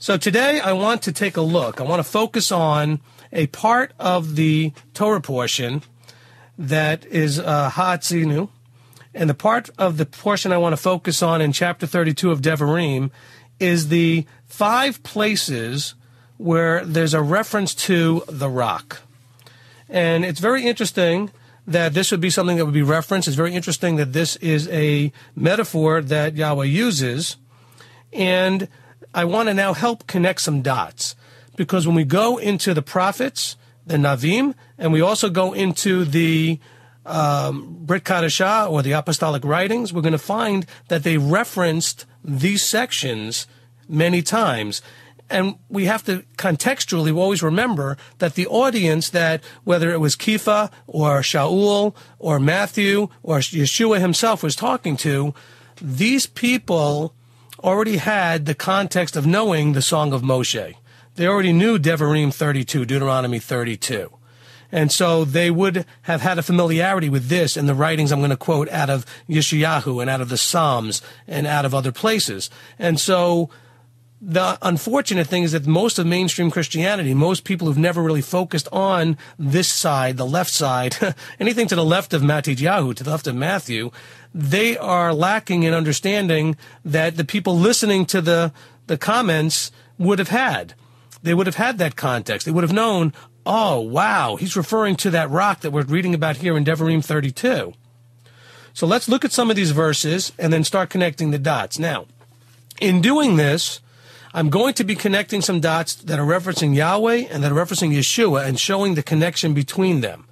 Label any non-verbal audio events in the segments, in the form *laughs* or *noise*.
So today I want to take a look. I want to focus on a part of the Torah portion that is uh, Ha'azinu. And the part of the portion I want to focus on in chapter 32 of Devarim is the five places where there's a reference to the rock. And it's very interesting that this would be something that would be referenced. It's very interesting that this is a metaphor that Yahweh uses. And I want to now help connect some dots because when we go into the prophets, the Navim, and we also go into the um, Brit Hadashah or the apostolic writings, we're going to find that they referenced these sections many times. And we have to contextually always remember that the audience that, whether it was Kepha or Shaul or Matthew or Yeshua himself was talking to, these people already had the context of knowing the Song of Moshe. They already knew Devarim 32, Deuteronomy 32. And so they would have had a familiarity with this in the writings I'm going to quote out of Yeshayahu and out of the Psalms and out of other places. And so the unfortunate thing is that most of mainstream Christianity, most people who've never really focused on this side, the left side, *laughs* anything to the left of Matityahu, to the left of Matthew, they are lacking in understanding that the people listening to the, the comments would have had. They would have had that context. They would have known, oh, wow, he's referring to that rock that we're reading about here in Devarim 32. So let's look at some of these verses and then start connecting the dots. Now, in doing this, I'm going to be connecting some dots that are referencing Yahweh and that are referencing Yeshua and showing the connection between them.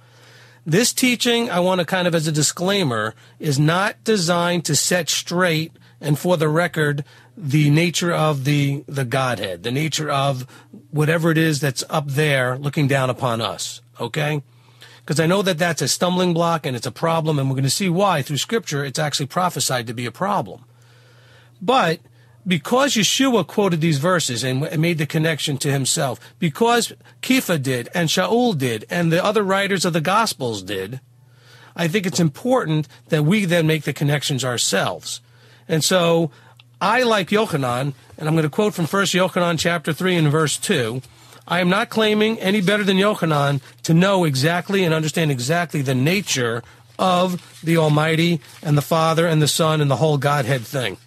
This teaching, I want to kind of as a disclaimer, is not designed to set straight and for the record the nature of the the Godhead, the nature of whatever it is that's up there looking down upon us. Okay, because I know that that's a stumbling block and it's a problem, and we're going to see why through Scripture it's actually prophesied to be a problem. But because Yeshua quoted these verses and made the connection to himself, because Kepha did and Shaul did and the other writers of the Gospels did, I think it's important that we then make the connections ourselves. And so I, like Yochanan, and I'm going to quote from 1 Yochanan chapter 3 and verse 2, I am not claiming any better than Yochanan to know exactly and understand exactly the nature of the Almighty and the Father and the Son and the whole Godhead thing.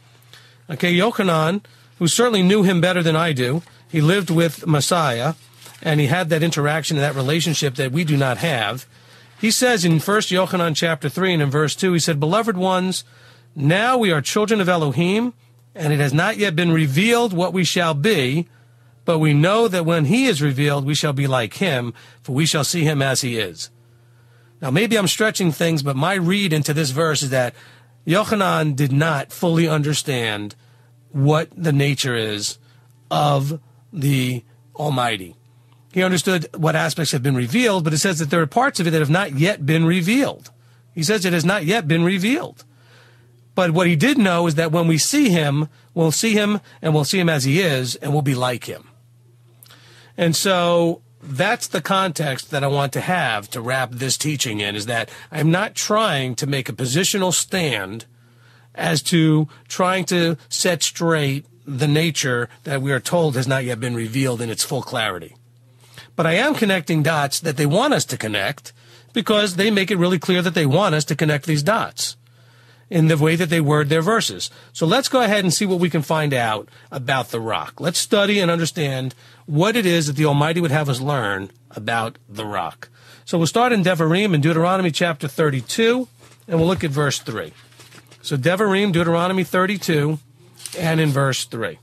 Okay, Yochanan, who certainly knew him better than I do, he lived with Messiah, and he had that interaction and that relationship that we do not have. He says in 1 Yochanan chapter 3 and in verse 2, he said, Beloved ones, now we are children of Elohim, and it has not yet been revealed what we shall be, but we know that when he is revealed, we shall be like him, for we shall see him as he is. Now, maybe I'm stretching things, but my read into this verse is that Yochanan did not fully understand what the nature is of the Almighty. He understood what aspects have been revealed, but it says that there are parts of it that have not yet been revealed. He says it has not yet been revealed. But what he did know is that when we see him, we'll see him and we'll see him as he is and we'll be like him. And so that's the context that I want to have to wrap this teaching in is that I'm not trying to make a positional stand as to trying to set straight the nature that we are told has not yet been revealed in its full clarity. But I am connecting dots that they want us to connect because they make it really clear that they want us to connect these dots in the way that they word their verses. So let's go ahead and see what we can find out about the rock. Let's study and understand what it is that the Almighty would have us learn about the rock. So we'll start in Devarim in Deuteronomy chapter 32, and we'll look at verse 3. So Devarim, Deuteronomy 32, and in verse 3.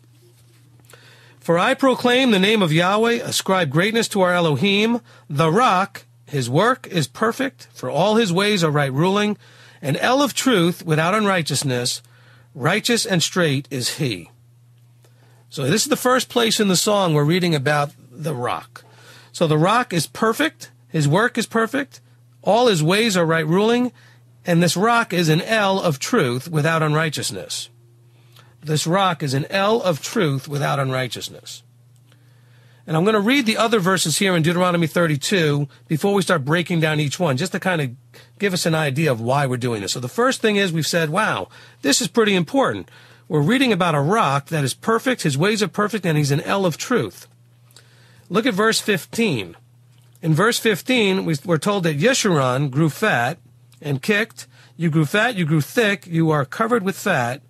For I proclaim the name of Yahweh, ascribe greatness to our Elohim, the rock, his work is perfect, for all his ways are right ruling, an El of truth without unrighteousness, righteous and straight is he. So this is the first place in the song we're reading about the rock. So the rock is perfect, his work is perfect, all his ways are right ruling, and this rock is an El of truth without unrighteousness. This rock is an El of truth without unrighteousness. And I'm going to read the other verses here in Deuteronomy 32 before we start breaking down each one, just to kind of give us an idea of why we're doing this. So the first thing is we've said, wow, this is pretty important. we're reading about a rock that is perfect, his ways are perfect, and he's an El of truth. Look at verse 15. In verse 15, we, are told that Yeshurun grew fat and kicked. You grew fat, you grew thick, you are covered with fat.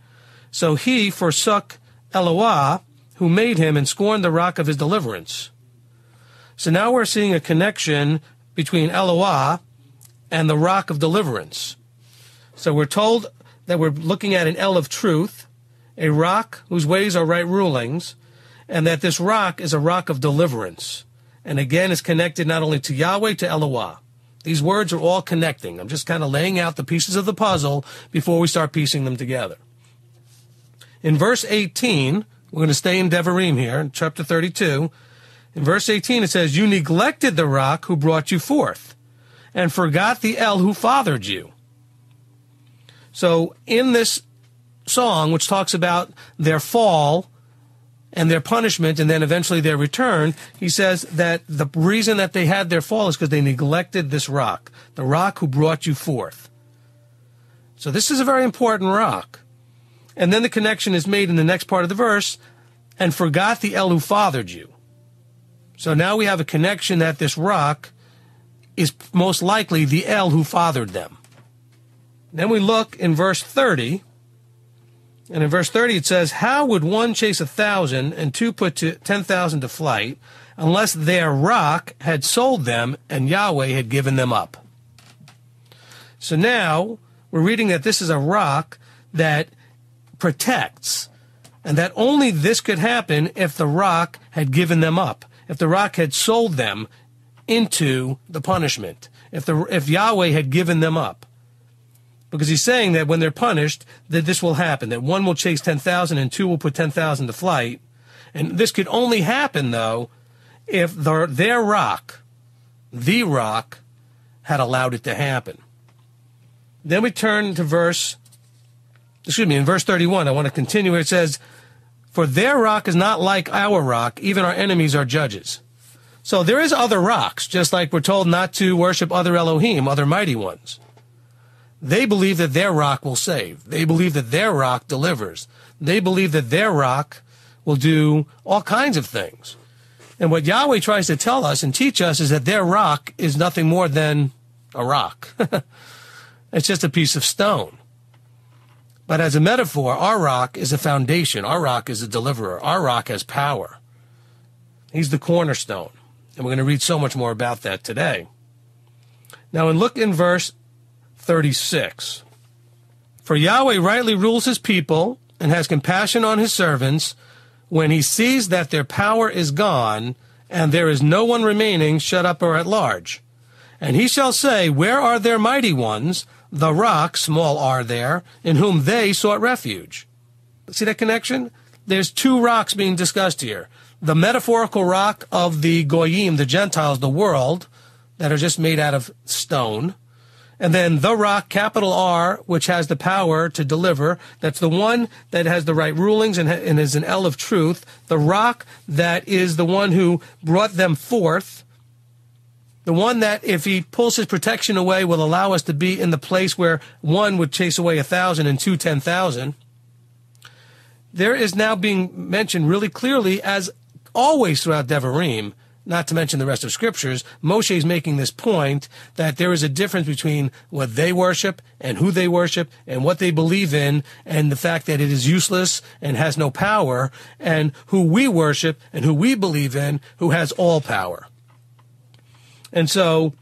So he forsook Eloah, who made him, and scorned the rock of his deliverance. So now we're seeing a connection between Eloah and the rock of deliverance. So we're told that we're looking at an El of truth, a rock whose ways are right rulings, and that this rock is a rock of deliverance. And again, is connected not only to Yahweh, to Eloah. These words are all connecting. I'm just kind of laying out the pieces of the puzzle before we start piecing them together. In verse 18, we're going to stay in Devarim here, in chapter 32. In verse 18, it says, You neglected the rock who brought you forth, and forgot the El who fathered you. So, in this song, which talks about their fall and their punishment and then eventually their return, he says that the reason that they had their fall is because they neglected this rock, the rock who brought you forth. So, this is a very important rock. And then the connection is made in the next part of the verse, and forgot the El who fathered you. So now we have a connection that this rock is most likely the El who fathered them. Then we look in verse 30, and in verse 30 it says, How would one chase a thousand and two put to 10,000 to flight unless their rock had sold them and Yahweh had given them up? So now we're reading that this is a rock that protects, and that only this could happen if the rock had given them up, if the rock had sold them into the punishment, if the if Yahweh had given them up. Because he's saying that when they're punished, that this will happen, that one will chase 10,000 and two will put 10,000 to flight. And this could only happen, though, if the, their rock, the rock, had allowed it to happen. Then we turn to verse excuse me, in verse 31, I want to continue where it says, For their rock is not like our rock, even our enemies are judges. So there is other rocks, just like we're told not to worship other Elohim, other mighty ones. They believe that their rock will save. They believe that their rock delivers. They believe that their rock will do all kinds of things. And what Yahweh tries to tell us and teach us is that their rock is nothing more than a rock. *laughs* it's just a piece of stone. But as a metaphor, our rock is a foundation. Our rock is a deliverer. Our rock has power. He's the cornerstone. And we're going to read so much more about that today. Now, and look in verse 36. For Yahweh rightly rules his people and has compassion on his servants when he sees that their power is gone and there is no one remaining shut up or at large. And he shall say, Where are their mighty ones? the rock, small are there, in whom they sought refuge. See that connection? There's two rocks being discussed here. The metaphorical rock of the Goyim, the Gentiles, the world, that are just made out of stone. And then the rock, capital R, which has the power to deliver. That's the one that has the right rulings and, and is an El of truth. The rock that is the one who brought them forth the one that, if he pulls his protection away, will allow us to be in the place where one would chase away a thousand and two ten thousand. There is now being mentioned really clearly, as always throughout Devarim, not to mention the rest of scriptures, Moshe is making this point that there is a difference between what they worship and who they worship and what they believe in and the fact that it is useless and has no power and who we worship and who we believe in who has all power. And so,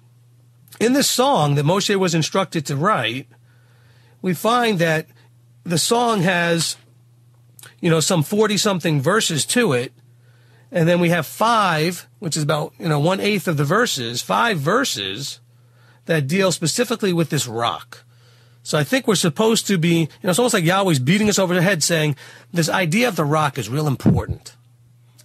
in this song that Moshe was instructed to write, we find that the song has, you know, some 40 something verses to it. And then we have five, which is about, you know, one eighth of the verses, five verses that deal specifically with this rock. So I think we're supposed to be, you know, it's almost like Yahweh's beating us over the head saying this idea of the rock is real important.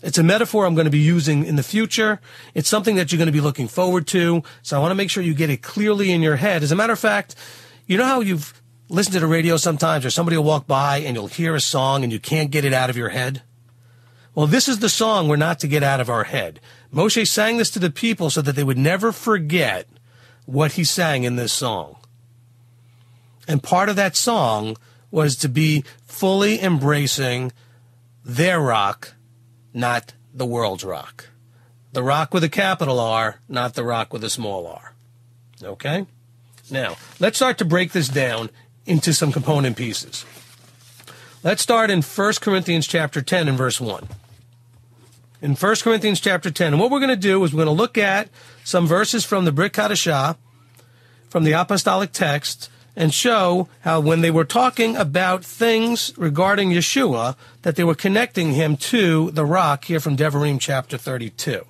It's a metaphor I'm going to be using in the future. It's something that you're going to be looking forward to. So I want to make sure you get it clearly in your head. As a matter of fact, you know how you've listened to the radio sometimes or somebody will walk by and you'll hear a song and you can't get it out of your head? Well, this is the song we're not to get out of our head. Moshe sang this to the people so that they would never forget what he sang in this song. And part of that song was to be fully embracing their rock, not the world's rock. The rock with a capital R, not the rock with a small r. Okay? Now, let's start to break this down into some component pieces. Let's start in 1 Corinthians chapter 10 and verse 1. In 1 Corinthians chapter 10, and what we're going to do is we're going to look at some verses from the Brit Hadashah, from the apostolic text, and show how when they were talking about things regarding Yeshua, that they were connecting him to the rock here from Devarim chapter 32.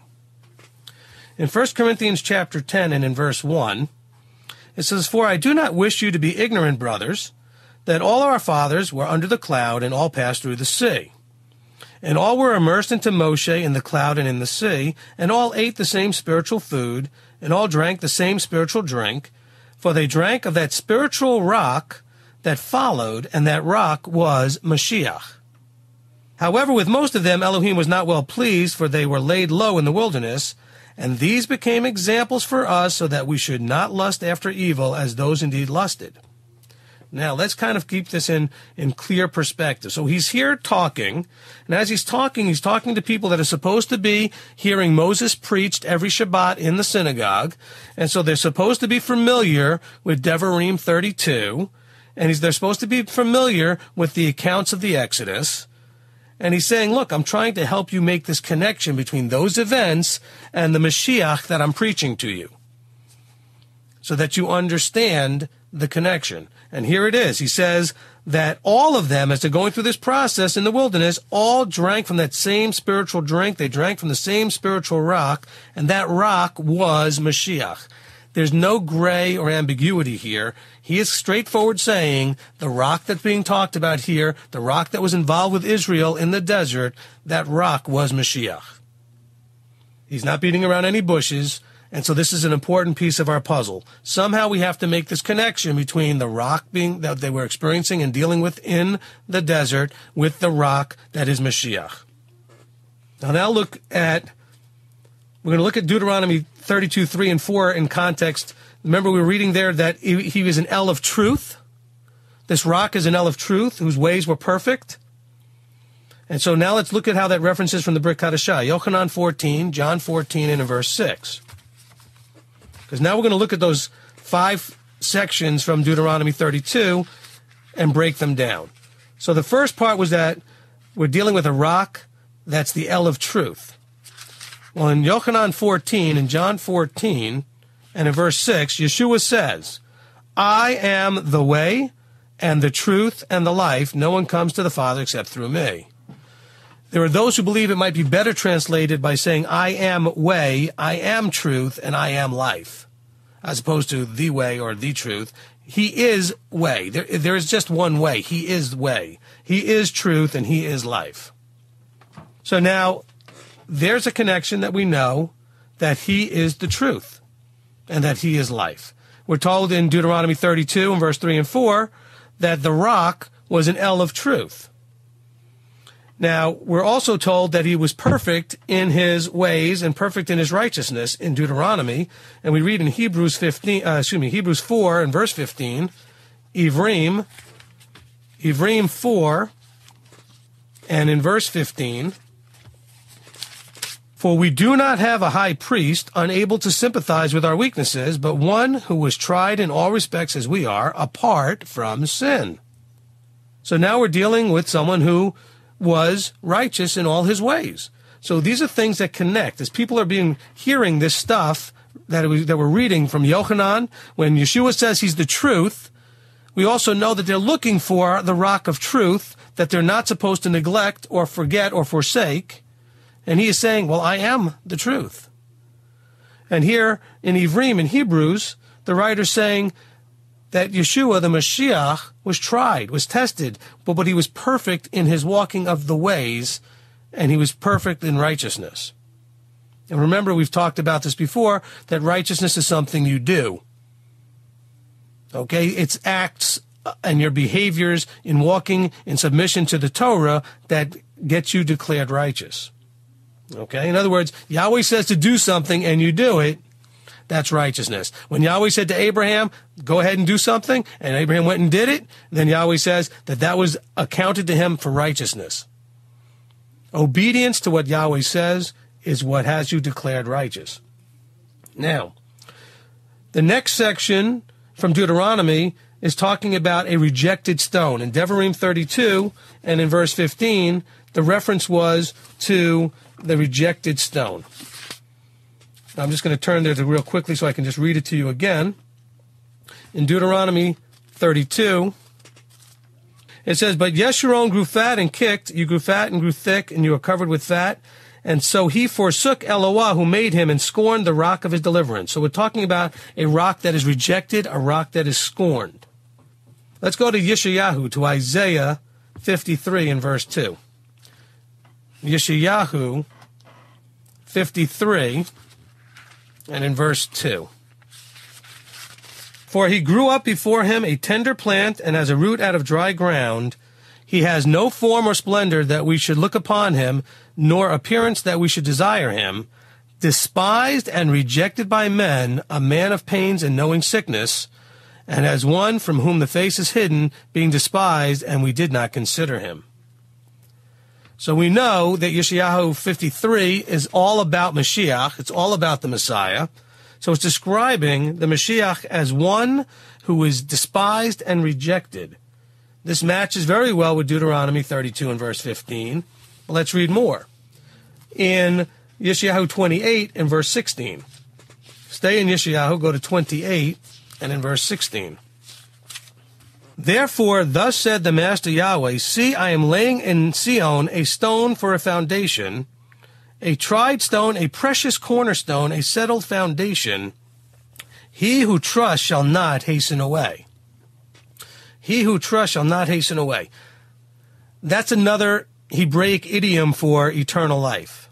In 1 Corinthians chapter 10 and in verse 1, it says, For I do not wish you to be ignorant, brothers, that all our fathers were under the cloud and all passed through the sea. And all were immersed into Moshe in the cloud and in the sea, and all ate the same spiritual food, and all drank the same spiritual drink, for they drank of that spiritual rock that followed, and that rock was Mashiach. However, with most of them Elohim was not well pleased, for they were laid low in the wilderness, and these became examples for us so that we should not lust after evil as those indeed lusted. Now let's kind of keep this in, in clear perspective. So he's here talking, and as he's talking, he's talking to people that are supposed to be hearing Moses preached every Shabbat in the synagogue, and so they're supposed to be familiar with Devarim 32, and they're supposed to be familiar with the accounts of the Exodus, and he's saying, look, I'm trying to help you make this connection between those events and the Mashiach that I'm preaching to you. So that you understand the connection. And here it is. He says that all of them, as they're going through this process in the wilderness, all drank from that same spiritual drink. They drank from the same spiritual rock, and that rock was Mashiach. There's no gray or ambiguity here. He is straightforward saying the rock that's being talked about here, the rock that was involved with Israel in the desert, that rock was Mashiach. He's not beating around any bushes. And so this is an important piece of our puzzle. Somehow we have to make this connection between the rock being that they were experiencing and dealing with in the desert with the rock that is Mashiach. Now now look at we're going to look at Deuteronomy 32, 3 and 4 in context. Remember, we were reading there that he, was an El of truth. This rock is an El of truth whose ways were perfect. And so now let's look at how that references from the Brit Hadashah. Yochanan 14, John 14, and in verse 6. Because now we're going to look at those five sections from Deuteronomy 32 and break them down. So the first part was that we're dealing with a rock that's the El of truth. Well, in Yochanan 14 and John 14 and in verse 6, Yeshua says, I am the way and the truth and the life. No one comes to the Father except through me. There are those who believe it might be better translated by saying, I am way, I am truth, and I am life, as opposed to the way or the truth. He is way. There, there is just one way. He is way. He is truth, and he is life. So now, there's a connection that we know that he is the truth and that he is life. We're told in Deuteronomy 32 and verse 3 and 4 that the rock was an El of truth. Now, we're also told that he was perfect in his ways and perfect in his righteousness in Deuteronomy. And we read in Hebrews 15, uh, excuse me, Hebrews 4 and verse 15, Ivrim, Ivrim 4, and in verse 15, for we do not have a high priest unable to sympathize with our weaknesses, but one who was tried in all respects as we are, apart from sin. So now we're dealing with someone who was righteous in all his ways. So these are things that connect. As people are being hearing this stuff that, was, that we're reading from Yochanan, when Yeshua says he's the truth, we also know that they're looking for the rock of truth that they're not supposed to neglect or forget or forsake. And he is saying, Well, I am the truth. And here in Ivrim, in Hebrews, the writer's saying that Yeshua, the Mashiach, was tried, was tested, but, but he was perfect in his walking of the ways, and he was perfect in righteousness. And remember, we've talked about this before, that righteousness is something you do. Okay? It's acts uh, and your behaviors in walking in submission to the Torah that gets you declared righteous. Okay? In other words, Yahweh says to do something and you do it, That's righteousness. When Yahweh said to Abraham, go ahead and do something, and Abraham went and did it, then Yahweh says that that was accounted to him for righteousness. Obedience to what Yahweh says is what has you declared righteous. Now, the next section from Deuteronomy is talking about a rejected stone. In Devarim 32 and in verse 15, the reference was to the rejected stone. I'm just going to turn there to real quickly so I can just read it to you again. In Deuteronomy 32, it says, But Yeshurun grew fat and kicked, you grew fat and grew thick, and you were covered with fat. And so he forsook Eloah who made him and scorned the rock of his deliverance. So we're talking about a rock that is rejected, a rock that is scorned. Let's go to Yeshayahu, to Isaiah 53 and verse 2. Yeshayahu 53 and in verse 2. For he grew up before him a tender plant and as a root out of dry ground. He has no form or splendor that we should look upon him, nor appearance that we should desire him. Despised and rejected by men, a man of pains and knowing sickness, and as one from whom the face is hidden, being despised, and we did not consider him. So we know that Yeshayahu 53 is all about Mashiach. It's all about the Messiah. So it's describing the Mashiach as one who is despised and rejected. This matches very well with Deuteronomy 32 and verse 15. Let's read more. In Yeshayahu 28 and verse 16. Stay in Yeshayahu, go to 28 and in verse 16. Therefore, thus said the Master Yahweh, See, I am laying in Sion a stone for a foundation, a tried stone, a precious cornerstone, a settled foundation. He who trusts shall not hasten away. He who trusts shall not hasten away. That's another Hebraic idiom for eternal life.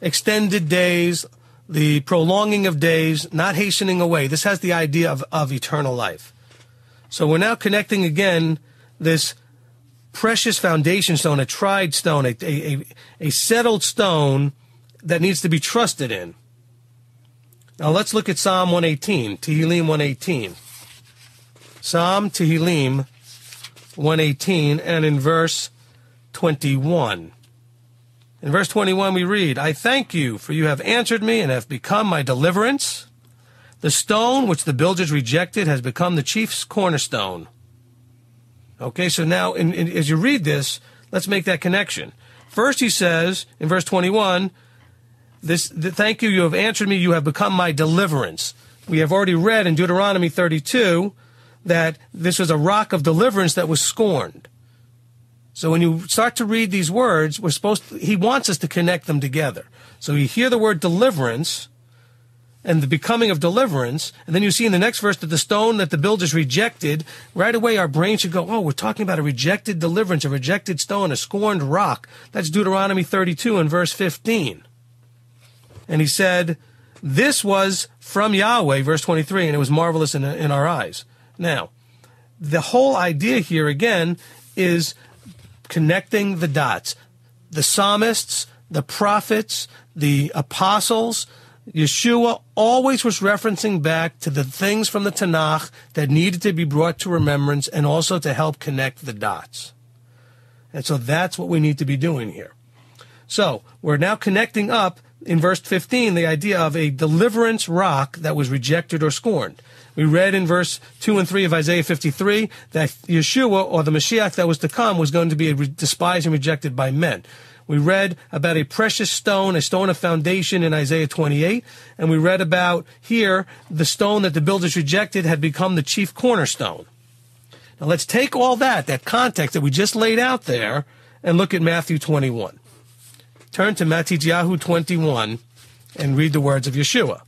Extended days, the prolonging of days, not hastening away. This has the idea of, of eternal life. So we're now connecting again this precious foundation stone, a tried stone, a, a, a settled stone that needs to be trusted in. Now let's look at Psalm 118, Tehillim 118. Psalm Tehillim 118 and in verse 21. In verse 21 we read, I thank you for you have answered me and have become my deliverance. The stone which the builders rejected has become the chief's cornerstone. Okay, so now in, in, as you read this, let's make that connection. First he says in verse 21, this, the, thank you, you have answered me, you have become my deliverance. We have already read in Deuteronomy 32 that this was a rock of deliverance that was scorned. So when you start to read these words, we're supposed to, he wants us to connect them together. So you hear the word deliverance and the becoming of deliverance, and then you see in the next verse that the stone that the builders rejected, right away our brain should go, oh, we're talking about a rejected deliverance, a rejected stone, a scorned rock. That's Deuteronomy 32 and verse 15. And he said, this was from Yahweh, verse 23, and it was marvelous in, in our eyes. Now, the whole idea here again is connecting the dots. The psalmists, the prophets, the apostles, Yeshua always was referencing back to the things from the Tanakh that needed to be brought to remembrance and also to help connect the dots. And so that's what we need to be doing here. So we're now connecting up in verse 15 the idea of a deliverance rock that was rejected or scorned. We read in verse 2 and 3 of Isaiah 53 that Yeshua or the Mashiach that was to come was going to be despised and rejected by men. We read about a precious stone, a stone of foundation in Isaiah 28, and we read about here the stone that the builders rejected had become the chief cornerstone. Now let's take all that, that context that we just laid out there, and look at Matthew 21. Turn to Matthew 21 and read the words of Yeshua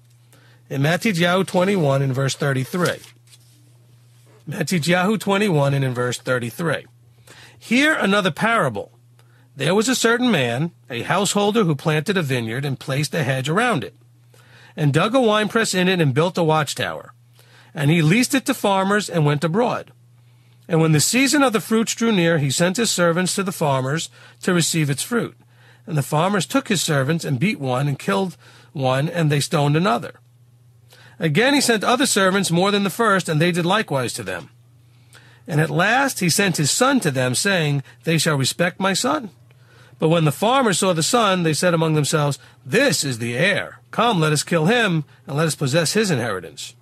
in Matthew 21 in verse 33. Matthew 21 and in verse 33. Here another parable. There was a certain man, a householder, who planted a vineyard and placed a hedge around it, and dug a winepress in it and built a watchtower. And he leased it to farmers and went abroad. And when the season of the fruits drew near, he sent his servants to the farmers to receive its fruit. And the farmers took his servants and beat one and killed one, and they stoned another. Again he sent other servants more than the first, and they did likewise to them. And at last he sent his son to them, saying, They shall respect my son. But when the farmers saw the son, they said among themselves, This is the heir. Come, let us kill him, and let us possess his inheritance.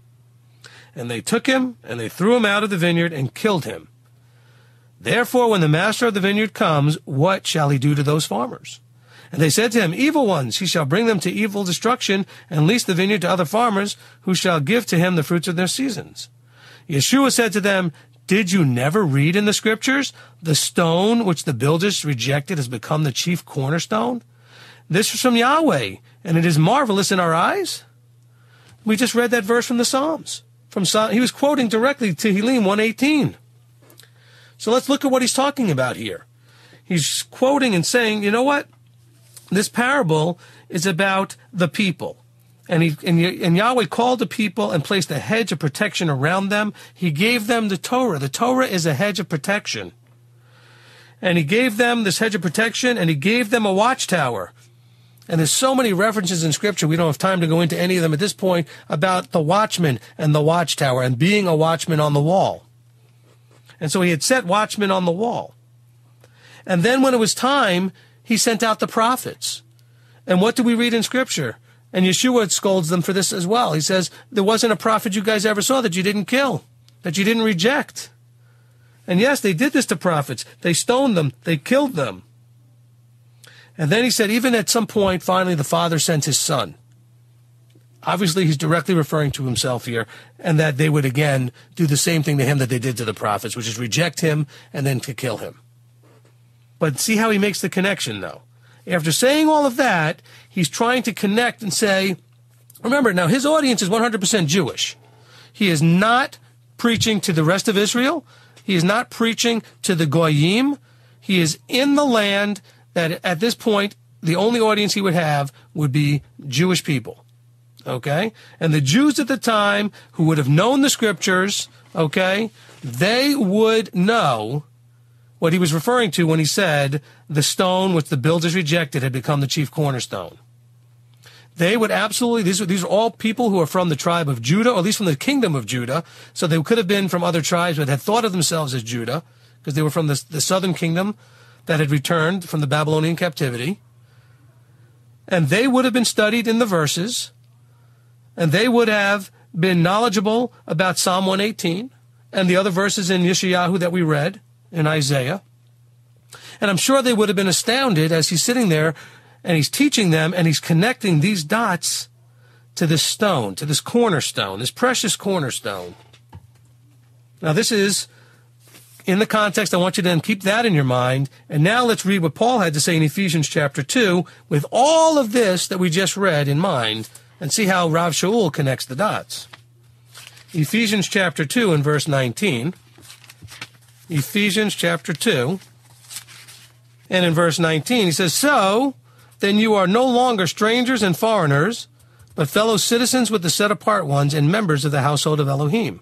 And they took him, and they threw him out of the vineyard, and killed him. Therefore, when the master of the vineyard comes, what shall he do to those farmers? And they said to him, Evil ones, he shall bring them to evil destruction, and lease the vineyard to other farmers, who shall give to him the fruits of their seasons. Yeshua said to them, Did you never read in the scriptures, the stone which the builders rejected has become the chief cornerstone? This is from Yahweh, and it is marvelous in our eyes. We just read that verse from the Psalms. From he was quoting directly Tehillim 118. So let's look at what he's talking about here. He's quoting and saying, you know what? This parable is about the people. And, he, and, and Yahweh called the people and placed a hedge of protection around them. He gave them the Torah. The Torah is a hedge of protection. And he gave them this hedge of protection and he gave them a watchtower. And there's so many references in scripture, we don't have time to go into any of them at this point, about the watchman and the watchtower and being a watchman on the wall. And so he had set watchmen on the wall. And then when it was time, he sent out the prophets. And what do we read in scripture? And Yeshua scolds them for this as well. He says, there wasn't a prophet you guys ever saw that you didn't kill, that you didn't reject. And yes, they did this to prophets. They stoned them. They killed them. And then he said, even at some point, finally, the father sent his son. Obviously, he's directly referring to himself here, and that they would again do the same thing to him that they did to the prophets, which is reject him and then to kill him. But see how he makes the connection, though. After saying all of that, he's trying to connect and say, remember, now his audience is 100% Jewish. He is not preaching to the rest of Israel. He is not preaching to the Goyim. He is in the land that at this point, the only audience he would have would be Jewish people. Okay? And the Jews at the time who would have known the scriptures, okay, they would know what he was referring to when he said the stone which the builders rejected had become the chief cornerstone. They would absolutely, these, these are all people who are from the tribe of Judah, or at least from the kingdom of Judah. So they could have been from other tribes but had thought of themselves as Judah, because they were from the, the southern kingdom that had returned from the Babylonian captivity. And they would have been studied in the verses, and they would have been knowledgeable about Psalm 118 and the other verses in Yeshayahu that we read in Isaiah. And I'm sure they would have been astounded as he's sitting there and he's teaching them and he's connecting these dots to this stone, to this cornerstone, this precious cornerstone. Now, this is in the context. I want you to then keep that in your mind. And now let's read what Paul had to say in Ephesians chapter 2 with all of this that we just read in mind and see how Rav Shaul connects the dots. Ephesians chapter 2 and verse 19. Ephesians chapter 2. And in verse 19, he says, So then you are no longer strangers and foreigners, but fellow citizens with the set apart ones and members of the household of Elohim.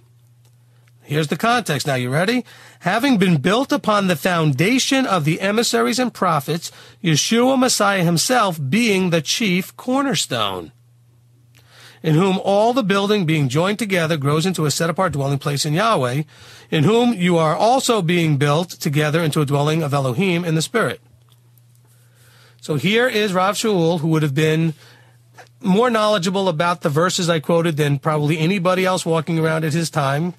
Here's the context. Now, you ready? Having been built upon the foundation of the emissaries and prophets, Yeshua Messiah himself being the chief cornerstone in whom all the building being joined together grows into a set apart dwelling place in Yahweh, in whom you are also being built together into a dwelling of Elohim in the Spirit. So here is Rav Shaul, who would have been more knowledgeable about the verses I quoted than probably anybody else walking around at his time.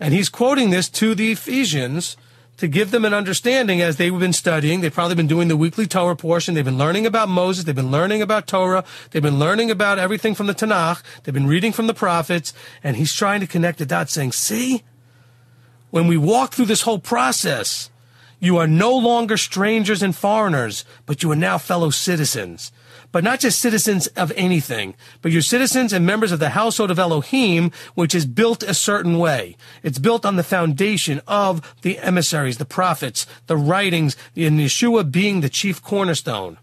And he's quoting this to the Ephesians to give them an understanding as they've been studying. They've probably been doing the weekly Torah portion. They've been learning about Moses. They've been learning about Torah. They've been learning about everything from the Tanakh. They've been reading from the prophets. And he's trying to connect the dots saying, see, when we walk through this whole process, you are no longer strangers and foreigners, but you are now fellow citizens but not just citizens of anything, but you're citizens and members of the household of Elohim, which is built a certain way. It's built on the foundation of the emissaries, the prophets, the writings, and Yeshua being the chief cornerstone.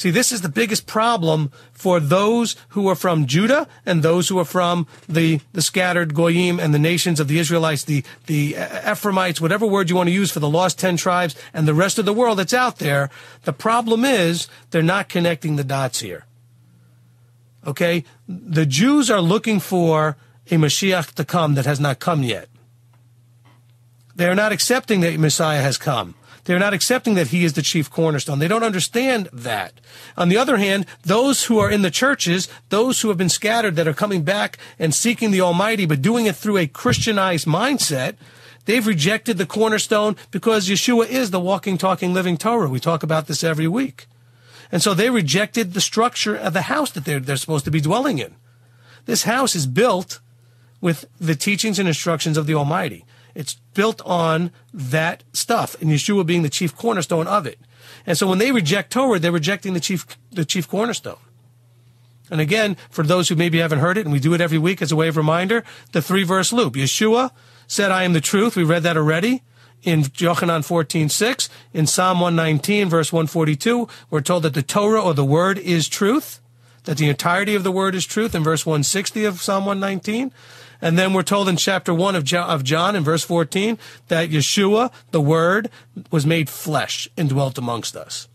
See, this is the biggest problem for those who are from Judah and those who are from the, the scattered Goyim and the nations of the Israelites, the, the Ephraimites, whatever word you want to use for the lost 10 tribes and the rest of the world that's out there. The problem is they're not connecting the dots here. Okay? The Jews are looking for a Mashiach to come that has not come yet. They are not accepting that Messiah has come. They're not accepting that he is the chief cornerstone. They don't understand that. On the other hand, those who are in the churches, those who have been scattered that are coming back and seeking the Almighty, but doing it through a Christianized mindset, they've rejected the cornerstone because Yeshua is the walking, talking, living Torah. We talk about this every week. And so they rejected the structure of the house that they're, they're supposed to be dwelling in. This house is built with the teachings and instructions of the Almighty. It's built on that stuff, and Yeshua being the chief cornerstone of it. And so when they reject Torah, they're rejecting the chief, the chief cornerstone. And again, for those who maybe haven't heard it, and we do it every week as a way of reminder, the three verse loop. Yeshua said, I am the truth. We read that already in Yochanan 14, 6. In Psalm 119, verse 142, we're told that the Torah or the word is truth, that the entirety of the word is truth in verse 160 of Psalm 119. And then we're told in chapter 1 of John, of John in verse 14 that Yeshua, the Word, was made flesh and dwelt amongst us.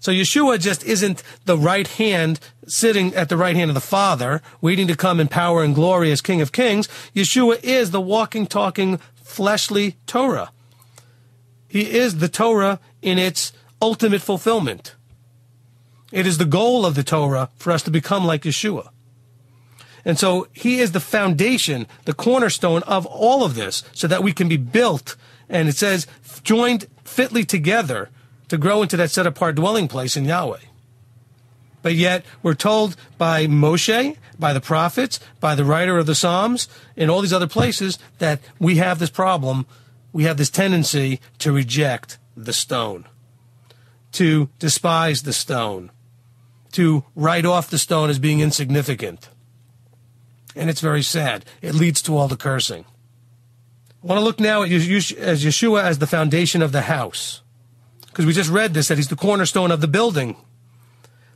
So Yeshua just isn't the right hand sitting at the right hand of the Father, waiting to come in power and glory as King of Kings. Yeshua is the walking, talking, fleshly Torah. He is the Torah in its ultimate fulfillment. It is the goal of the Torah for us to become like Yeshua. And so he is the foundation, the cornerstone of all of this so that we can be built. And it says joined fitly together to grow into that set apart dwelling place in Yahweh. But yet we're told by Moshe, by the prophets, by the writer of the Psalms, in all these other places that we have this problem. We have this tendency to reject the stone, to despise the stone, to write off the stone as being insignificant and it's very sad. It leads to all the cursing. I want to look now at Yeshua as the foundation of the house. Because we just read this, that he's the cornerstone of the building.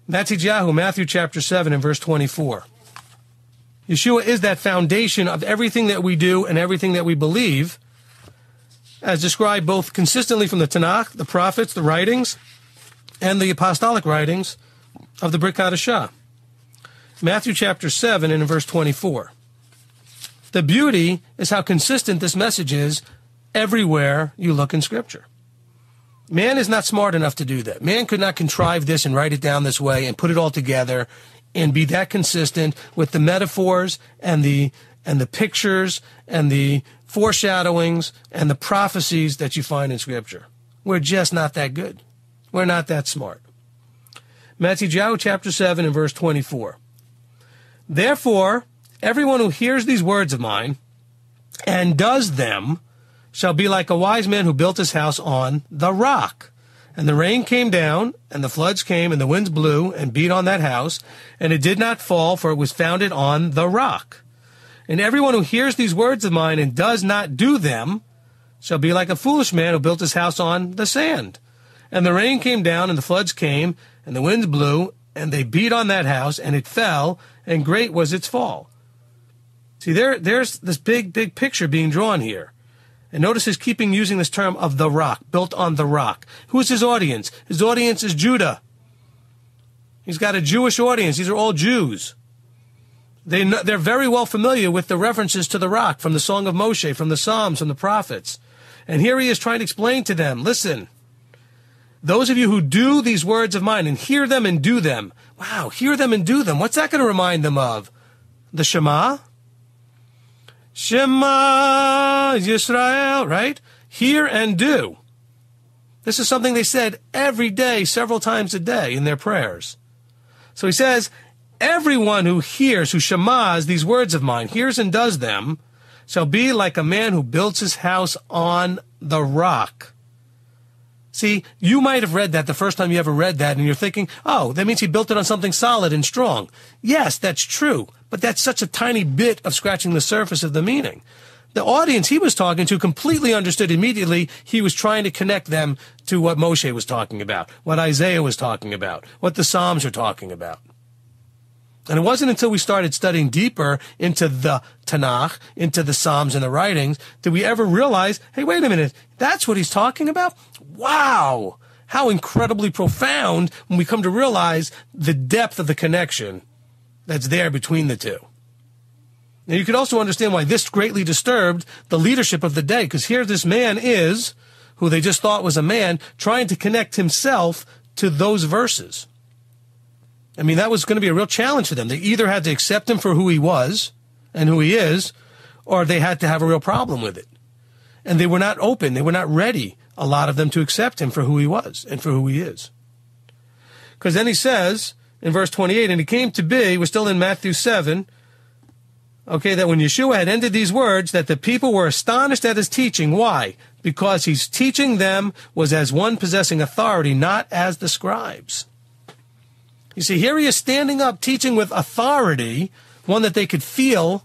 Matthew, Matthew chapter 7 and verse 24. Yeshua is that foundation of everything that we do and everything that we believe, as described both consistently from the Tanakh, the prophets, the writings, and the apostolic writings of the Hadashah. Matthew chapter 7 and in verse 24. The beauty is how consistent this message is everywhere you look in Scripture. Man is not smart enough to do that. Man could not contrive this and write it down this way and put it all together and be that consistent with the metaphors and the and the pictures and the foreshadowings and the prophecies that you find in Scripture. We're just not that good. We're not that smart. Matthew chapter 7 and verse 24. Therefore, everyone who hears these words of mine and does them shall be like a wise man who built his house on the rock. And the rain came down, and the floods came, and the winds blew and beat on that house, and it did not fall, for it was founded on the rock. And everyone who hears these words of mine and does not do them shall be like a foolish man who built his house on the sand. And the rain came down, and the floods came, and the winds blew, and they beat on that house, and it fell, and great was its fall. See, there, there's this big, big picture being drawn here. And notice he's keeping using this term of the rock, built on the rock. Who is his audience? His audience is Judah. He's got a Jewish audience. These are all Jews. They know, they're very well familiar with the references to the rock from the Song of Moshe, from the Psalms, from the prophets. And here he is trying to explain to them, listen, those of you who do these words of mine and hear them and do them, wow, hear them and do them. What's that going to remind them of? The Shema? Shema Yisrael, right? Hear and do. This is something they said every day, several times a day in their prayers. So he says, everyone who hears, who shemas these words of mine, hears and does them, shall be like a man who builds his house on the rock. See, you might have read that the first time you ever read that and you're thinking, oh, that means he built it on something solid and strong. Yes, that's true, but that's such a tiny bit of scratching the surface of the meaning. The audience he was talking to completely understood immediately he was trying to connect them to what Moshe was talking about, what Isaiah was talking about, what the Psalms are talking about. And it wasn't until we started studying deeper into the Tanakh, into the Psalms and the writings, did we ever realize, hey, wait a minute, that's what he's talking about? Wow! How incredibly profound when we come to realize the depth of the connection that's there between the two. Now you could also understand why this greatly disturbed the leadership of the day, because here this man is, who they just thought was a man, trying to connect himself to those verses. I mean, that was going to be a real challenge for them. They either had to accept him for who he was and who he is, or they had to have a real problem with it. And they were not open. They were not ready, a lot of them, to accept him for who he was and for who he is. Because then he says in verse 28, and he came to be, we're still in Matthew 7, okay, that when Yeshua had ended these words, that the people were astonished at his teaching. Why? Because he's teaching them was as one possessing authority, not as the scribes. You see, here he is standing up teaching with authority, one that they could feel,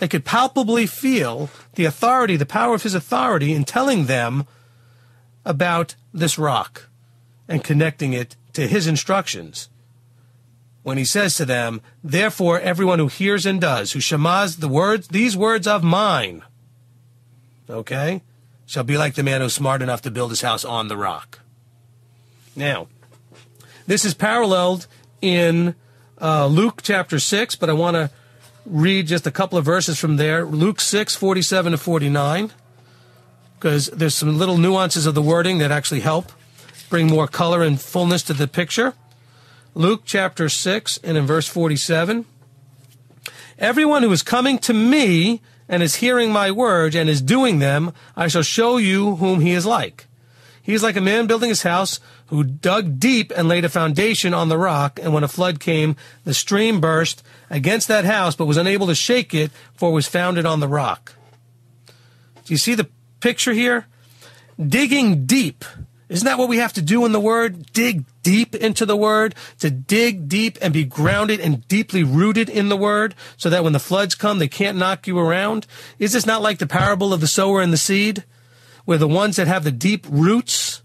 they could palpably feel the authority, the power of his authority in telling them about this rock and connecting it to his instructions. When he says to them, Therefore, everyone who hears and does, who shamas the words, these words of mine, okay, shall be like the man who's smart enough to build his house on the rock. Now, this is paralleled in uh, Luke chapter 6, but I want to read just a couple of verses from there. Luke 6, 47 to 49, because there's some little nuances of the wording that actually help bring more color and fullness to the picture. Luke chapter 6 and in verse 47. Everyone who is coming to me and is hearing my words and is doing them, I shall show you whom he is like. He is like a man building his house who dug deep and laid a foundation on the rock, and when a flood came, the stream burst against that house, but was unable to shake it, for it was founded on the rock. Do you see the picture here? Digging deep. Isn't that what we have to do in the Word? Dig deep into the Word, to dig deep and be grounded and deeply rooted in the Word, so that when the floods come, they can't knock you around? Is this not like the parable of the sower and the seed? where the ones that have the deep roots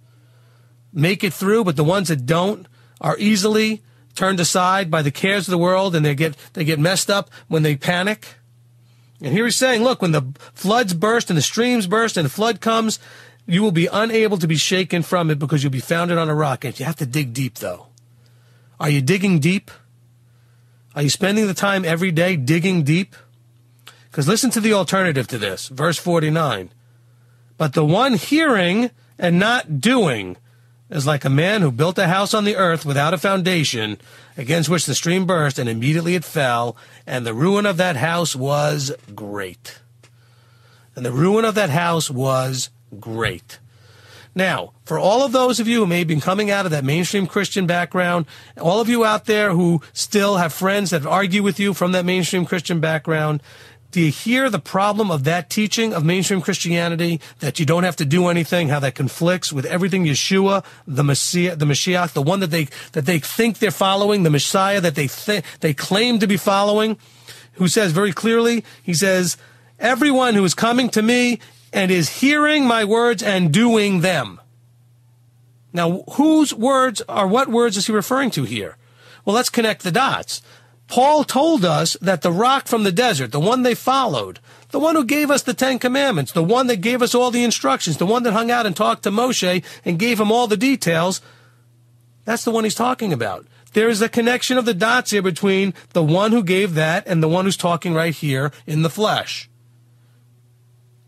make it through, but the ones that don't are easily turned aside by the cares of the world and they get they get messed up when they panic. And here he's saying, look, when the floods burst and the streams burst and the flood comes, you will be unable to be shaken from it because you'll be founded on a rock. And you have to dig deep though. Are you digging deep? Are you spending the time every day digging deep? Because listen to the alternative to this. Verse 49. But the one hearing and not doing is like a man who built a house on the earth without a foundation, against which the stream burst, and immediately it fell, and the ruin of that house was great. And the ruin of that house was great. Now, for all of those of you who may have been coming out of that mainstream Christian background, all of you out there who still have friends that argue with you from that mainstream Christian background, do you hear the problem of that teaching of mainstream Christianity that you don't have to do anything? How that conflicts with everything Yeshua, the Messiah, the Mashiach, the one that they that they think they're following, the Messiah that they th- they claim to be following, who says very clearly, he says, "Everyone who is coming to me and is hearing my words and doing them." Now, whose words are what words is he referring to here? Well, let's connect the dots. Paul told us that the rock from the desert, the one they followed, the one who gave us the Ten Commandments, the one that gave us all the instructions, the one that hung out and talked to Moshe and gave him all the details, that's the one he's talking about. There is a connection of the dots here between the one who gave that and the one who's talking right here in the flesh.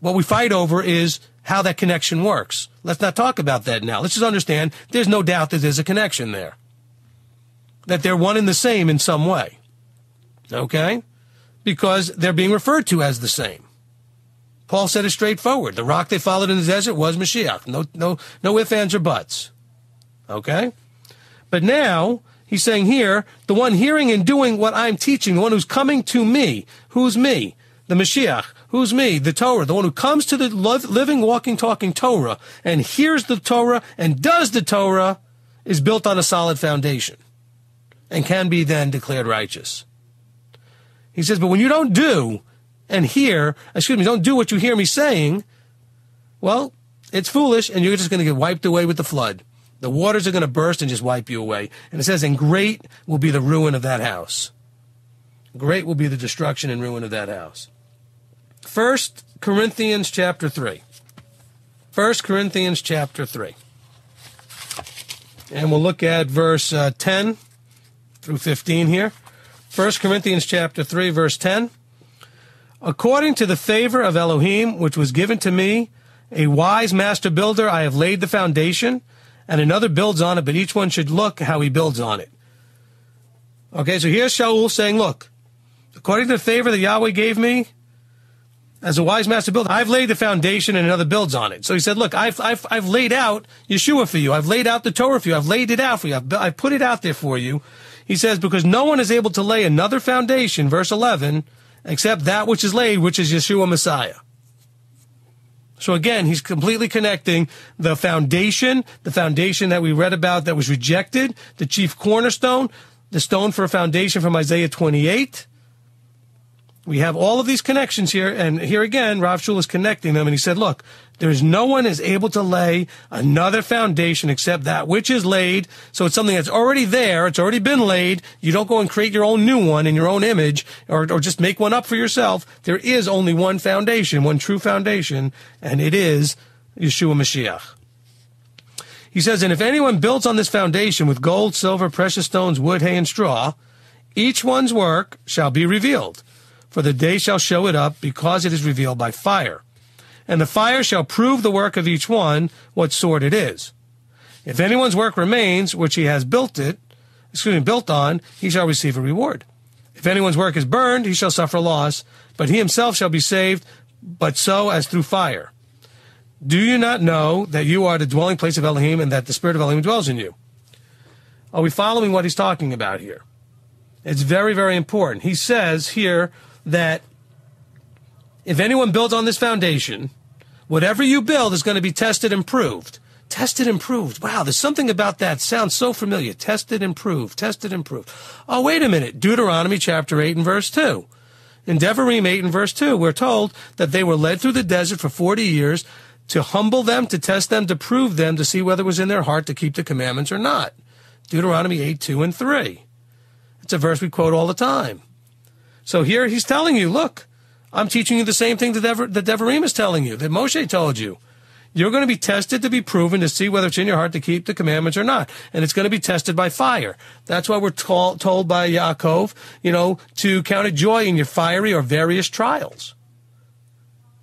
What we fight over is how that connection works. Let's not talk about that now. Let's just understand there's no doubt that there's a connection there. That they're one and the same in some way. Okay? Because they're being referred to as the same. Paul said it straightforward. The rock they followed in the desert was Mashiach. No, no, no ifs, ands, or buts. Okay? But now, he's saying here, the one hearing and doing what I'm teaching, the one who's coming to me, who's me? The Mashiach. Who's me? The Torah. The one who comes to the living, walking, talking Torah and hears the Torah and does the Torah is built on a solid foundation and can be then declared righteous. He says, but when you don't do and hear, excuse me, don't do what you hear me saying, well, it's foolish and you're just going to get wiped away with the flood. The waters are going to burst and just wipe you away. And it says, and great will be the ruin of that house. Great will be the destruction and ruin of that house. First Corinthians chapter 3. First Corinthians chapter 3. And we'll look at verse uh, 10 through 15 here. 1 Corinthians chapter 3 verse 10. According to the favor of Elohim, which was given to me, a wise master builder, I have laid the foundation, and another builds on it, but each one should look how he builds on it. Okay, so here's Shaul saying, look, according to the favor that Yahweh gave me, as a wise master builder, I've laid the foundation and another builds on it. So he said, look, I've, I've, I've laid out Yeshua for you. I've laid out the Torah for you. I've laid it out for you. I've, I've put it out there for you. He says, because no one is able to lay another foundation, verse 11, except that which is laid, which is Yeshua Messiah. So again, he's completely connecting the foundation, the foundation that we read about that was rejected, the chief cornerstone, the stone for a foundation from Isaiah 28, we have all of these connections here, and here again, Rav Shaul is connecting them, and he said, look, there's no one is able to lay another foundation except that which is laid. So it's something that's already there. It's already been laid. You don't go and create your own new one in your own image or, or just make one up for yourself. There is only one foundation, one true foundation, and it is Yeshua Mashiach. He says, and if anyone builds on this foundation with gold, silver, precious stones, wood, hay, and straw, each one's work shall be revealed for the day shall show it up, because it is revealed by fire. And the fire shall prove the work of each one, what sort it is. If anyone's work remains, which he has built it, excuse me, built on, he shall receive a reward. If anyone's work is burned, he shall suffer loss, but he himself shall be saved, but so as through fire. Do you not know that you are the dwelling place of Elohim and that the Spirit of Elohim dwells in you? Are we following what he's talking about here? It's very, very important. He says here, that if anyone builds on this foundation, whatever you build is going to be tested and proved. Tested and proved. Wow, there's something about that sounds so familiar. Tested and proved. Tested and proved. Oh, wait a minute. Deuteronomy chapter 8 and verse 2. In Devarim 8 and verse 2, we're told that they were led through the desert for 40 years to humble them, to test them, to prove them, to see whether it was in their heart to keep the commandments or not. Deuteronomy 8, 2 and 3. It's a verse we quote all the time. So here he's telling you, look, I'm teaching you the same thing that, Dever- that Devarim is telling you, that Moshe told you. You're going to be tested to be proven to see whether it's in your heart to keep the commandments or not. And it's going to be tested by fire. That's why we're to- told by Yaakov, you know, to count it joy in your fiery or various trials.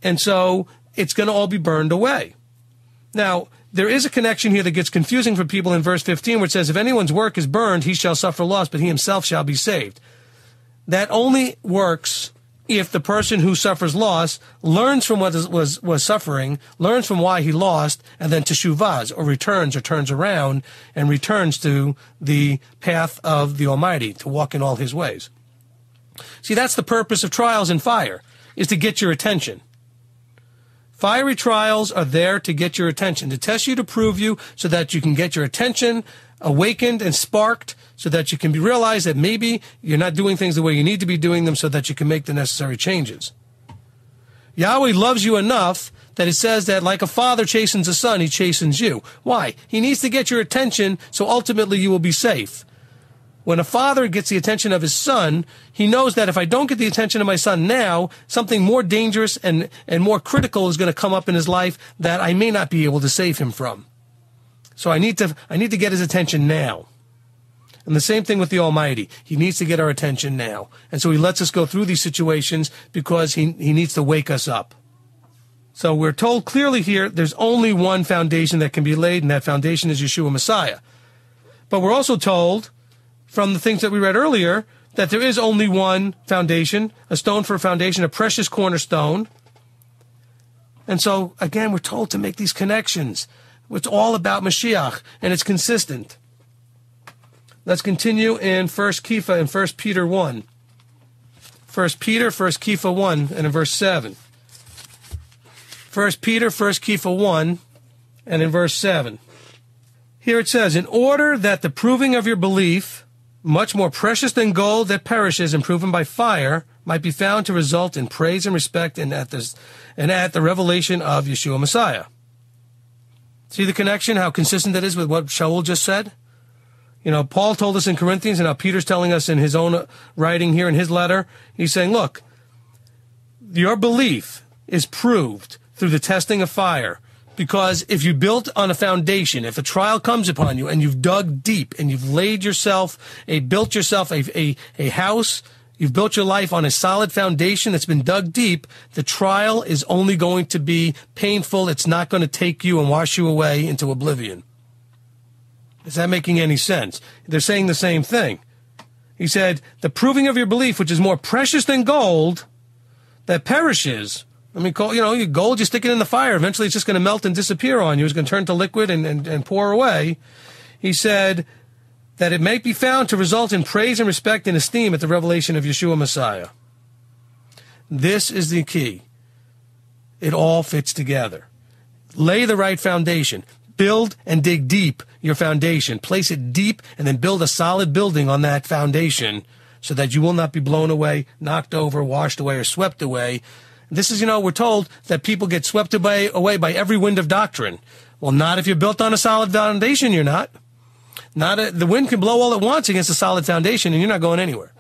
And so it's going to all be burned away. Now, there is a connection here that gets confusing for people in verse 15 where it says, if anyone's work is burned, he shall suffer loss, but he himself shall be saved that only works if the person who suffers loss learns from what was, was suffering, learns from why he lost, and then teshuvahs, or returns or turns around and returns to the path of the Almighty, to walk in all his ways. See, that's the purpose of trials and fire, is to get your attention. Fiery trials are there to get your attention, to test you, to prove you, so that you can get your attention awakened and sparked so that you can be realize that maybe you're not doing things the way you need to be doing them so that you can make the necessary changes. Yahweh loves you enough that it says that like a father chastens a son, he chastens you. Why? He needs to get your attention so ultimately you will be safe. When a father gets the attention of his son, he knows that if I don't get the attention of my son now, something more dangerous and, and more critical is going to come up in his life that I may not be able to save him from. So I need to, I need to get his attention now. And the same thing with the Almighty. He needs to get our attention now. And so he lets us go through these situations because he, he needs to wake us up. So we're told clearly here there's only one foundation that can be laid, and that foundation is Yeshua Messiah. But we're also told from the things that we read earlier that there is only one foundation, a stone for a foundation, a precious cornerstone. And so, again, we're told to make these connections. It's all about Mashiach, and it's consistent. Let's continue in First Kepha in First Peter 1. First Peter, First Kepha 1, and in verse 7. First Peter, First Kepha 1, and in verse 7. Here it says, In order that the proving of your belief, much more precious than gold that perishes and proven by fire, might be found to result in praise and respect and at, this, and at the revelation of Yeshua Messiah. See the connection, how consistent that is with what Shaul just said? You know, Paul told us in Corinthians, and now Peter's telling us in his own writing here in his letter. He's saying, look, your belief is proved through the testing of fire. Because if you built on a foundation, if a trial comes upon you and you've dug deep and you've laid yourself, a built yourself a, a, a house, you've built your life on a solid foundation that's been dug deep, the trial is only going to be painful. It's not going to take you and wash you away into oblivion. Is that making any sense? They're saying the same thing. He said, the proving of your belief, which is more precious than gold, that perishes, I mean, you know, gold, you stick it in the fire. Eventually, it's just going to melt and disappear on you. It's going to turn to liquid and, and, and pour away. He said that it may be found to result in praise and respect and esteem at the revelation of Yeshua Messiah. This is the key. It all fits together. Lay the right foundation. Build and dig deep your foundation. Place it deep and then build a solid building on that foundation so that you will not be blown away, knocked over, washed away, or swept away this is, you know, we're told that people get swept away, away by every wind of doctrine. Well, not if you're built on a solid foundation, you're not. Not a, the wind can blow all it wants against a solid foundation and you're not going anywhere.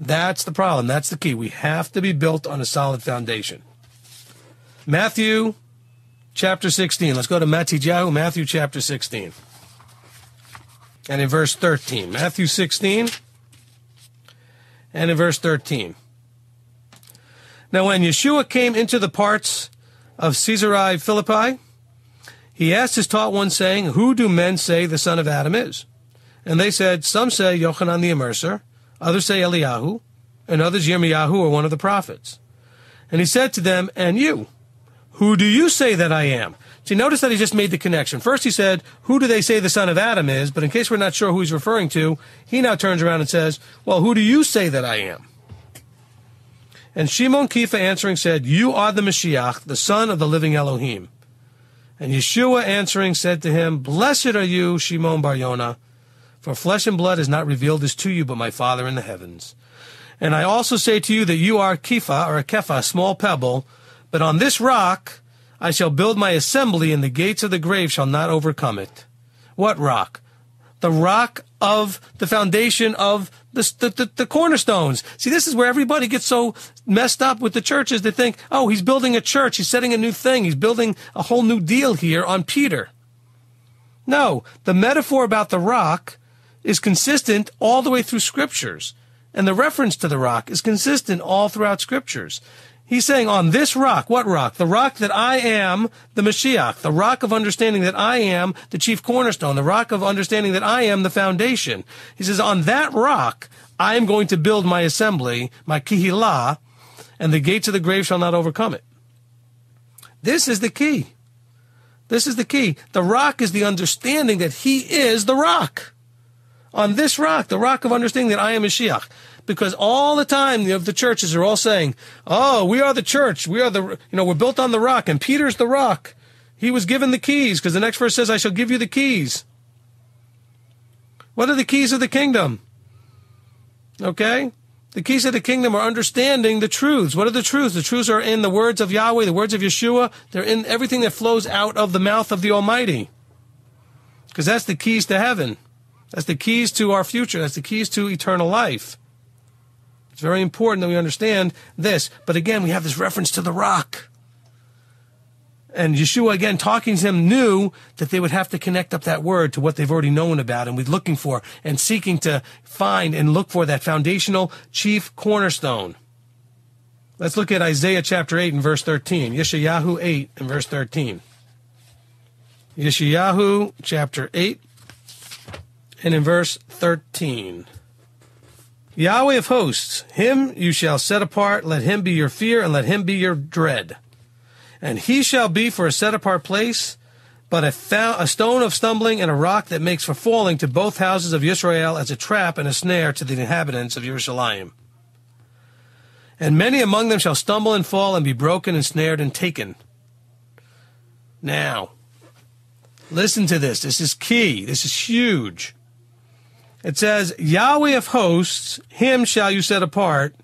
That's the problem. That's the key. We have to be built on a solid foundation. Matthew chapter 16. Let's go to Matthew, Matthew chapter 16. And in verse 13. Matthew 16 and in verse 13. Now, when Yeshua came into the parts of Caesarea Philippi, he asked his taught ones, saying, Who do men say the son of Adam is? And they said, Some say Yochanan the Immerser, others say Eliyahu, and others Yirmiyahu or one of the prophets. And he said to them, And you, who do you say that I am? See, notice that he just made the connection. First he said, Who do they say the son of Adam is? But in case we're not sure who he's referring to, he now turns around and says, Well, who do you say that I am? And Shimon Kepha answering said, You are the Mashiach, the son of the living Elohim. And Yeshua answering said to him, Blessed are you, Shimon Bar Yonah, for flesh and blood has not revealed this to you, but my Father in the heavens. And I also say to you that you are Kepha, or a Kepha, a small pebble, but on this rock I shall build my assembly, and the gates of the grave shall not overcome it. What rock? The rock of the foundation of the, the, the, cornerstones. See, this is where everybody gets so messed up with the churches. They think, oh, he's building a church. He's setting a new thing. He's building a whole new deal here on Peter. No, the metaphor about the rock is consistent all the way through scriptures. And the reference to the rock is consistent all throughout scriptures. He's saying on this rock, what rock? The rock that I am the Mashiach, the rock of understanding that I am the chief cornerstone, the rock of understanding that I am the foundation. He says, on that rock, I am going to build my assembly, my kehilah, and the gates of the grave shall not overcome it. This is the key. This is the key. The rock is the understanding that he is the rock. On this rock, the rock of understanding that I am Mashiach because all the time you know, the churches are all saying, "Oh, we are the church. We are the you know we're built on the rock, and Peter's the rock. He was given the keys because the next verse says, "I shall give you the keys." What are the keys of the kingdom? Okay. The keys of the kingdom are understanding the truths. What are the truths? The truths are in the words of Yahweh, the words of Yeshua. They're in everything that flows out of the mouth of the Almighty. Because that's the keys to heaven. That's the keys to our future. That's the keys to eternal life. It's very important that we understand this. But again, we have this reference to the rock. And Yeshua, again, talking to them, knew that they would have to connect up that word to what they've already known about and we're looking for and seeking to find and look for that foundational chief cornerstone. Let's look at Isaiah chapter 8 and verse 13. Yeshayahu 8 and verse 13. Yeshayahu chapter 8 and in verse 13. Yahweh of hosts, him you shall set apart, let him be your fear, and let him be your dread. And he shall be for a set apart place, but a, fa- a stone of stumbling and a rock that makes for falling to both houses of Israel as a trap and a snare to the inhabitants of Jerusalem. And many among them shall stumble and fall and be broken and snared and taken. Now, listen to this. This is key. This is huge. It says, Yahweh of hosts, him shall you set apart.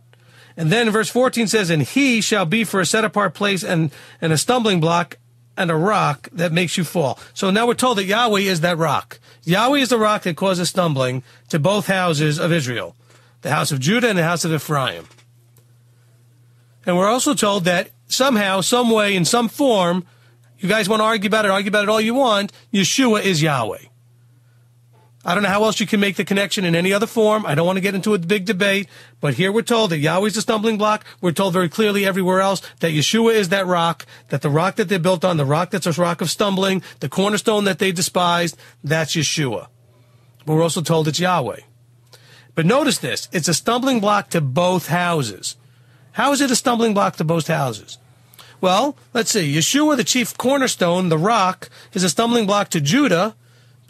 And then verse 14 says, and he shall be for a set apart place and, and a stumbling block and a rock that makes you fall. So now we're told that Yahweh is that rock. Yahweh is the rock that causes stumbling to both houses of Israel, the house of Judah and the house of Ephraim. And we're also told that somehow, some way, in some form, You guys want to argue about it, argue about it all you want. Yeshua is Yahweh. I don't know how else you can make the connection in any other form. I don't want to get into a big debate, but here we're told that Yahweh's a stumbling block. We're told very clearly everywhere else that Yeshua is that rock, that the rock that they're built on, the rock that's a rock of stumbling, the cornerstone that they despised, that's Yeshua. But we're also told it's Yahweh. But notice this, it's a stumbling block to both houses. How is it a stumbling block to both houses? Well, let's see. Yeshua, the chief cornerstone, the rock, is a stumbling block to Judah,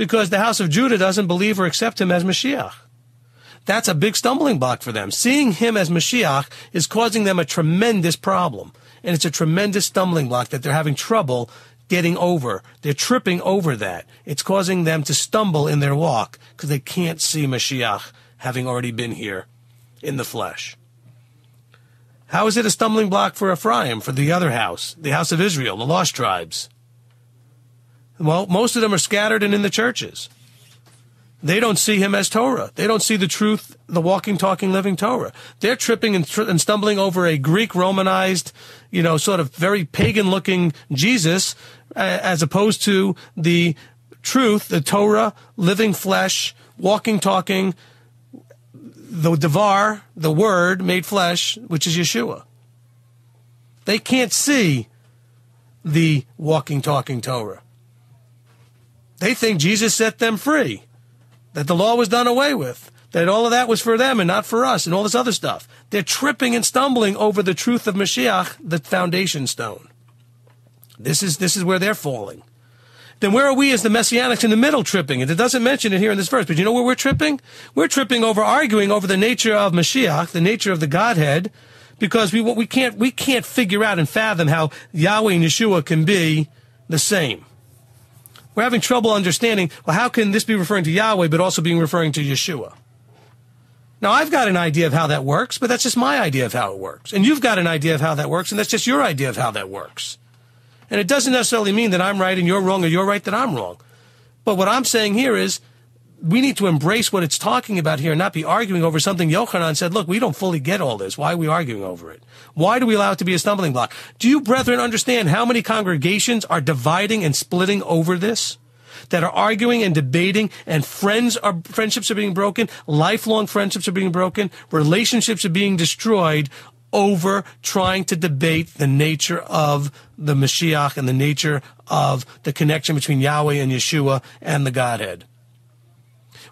because the house of Judah doesn't believe or accept him as Mashiach. That's a big stumbling block for them. Seeing him as Mashiach is causing them a tremendous problem. And it's a tremendous stumbling block that they're having trouble getting over. They're tripping over that. It's causing them to stumble in their walk because they can't see Mashiach having already been here in the flesh. How is it a stumbling block for Ephraim, for the other house, the house of Israel, the lost tribes? Well, most of them are scattered and in the churches. They don't see him as Torah. They don't see the truth, the walking, talking, living Torah. They're tripping and, and stumbling over a Greek Romanized, you know, sort of very pagan looking Jesus, uh, as opposed to the truth, the Torah, living flesh, walking, talking, the Devar, the Word made flesh, which is Yeshua. They can't see the walking, talking Torah. They think Jesus set them free, that the law was done away with, that all of that was for them and not for us, and all this other stuff. They're tripping and stumbling over the truth of Mashiach, the foundation stone. This is, this is where they're falling. Then where are we as the Messianics in the middle tripping? And it doesn't mention it here in this verse, but you know where we're tripping? We're tripping over arguing over the nature of Mashiach, the nature of the Godhead, because we, we can't, we can't figure out and fathom how Yahweh and Yeshua can be the same. We're having trouble understanding, well, how can this be referring to Yahweh, but also being referring to Yeshua? Now, I've got an idea of how that works, but that's just my idea of how it works. And you've got an idea of how that works, and that's just your idea of how that works. And it doesn't necessarily mean that I'm right and you're wrong or you're right that I'm wrong. But what I'm saying here is we need to embrace what it's talking about here and not be arguing over something Yochanan said, look, we don't fully get all this. Why are we arguing over it? Why do we allow it to be a stumbling block? Do you, brethren, understand how many congregations are dividing and splitting over this? That are arguing and debating and friends are, friendships are being broken, lifelong friendships are being broken, relationships are being destroyed over trying to debate the nature of the Mashiach and the nature of the connection between Yahweh and Yeshua and the Godhead.